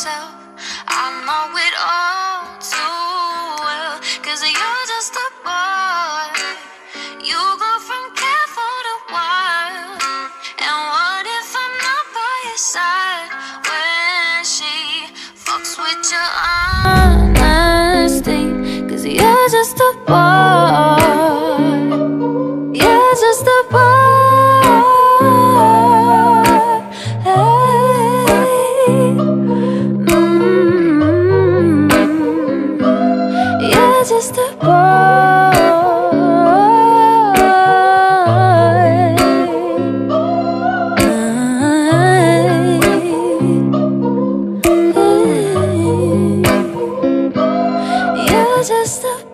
myself. I know it all too well. Cause you're just a boy. You go from careful to wild. And what if I'm not by your side when she fucks with your honesty? Cause you're just a boy. Just a boy. You're just a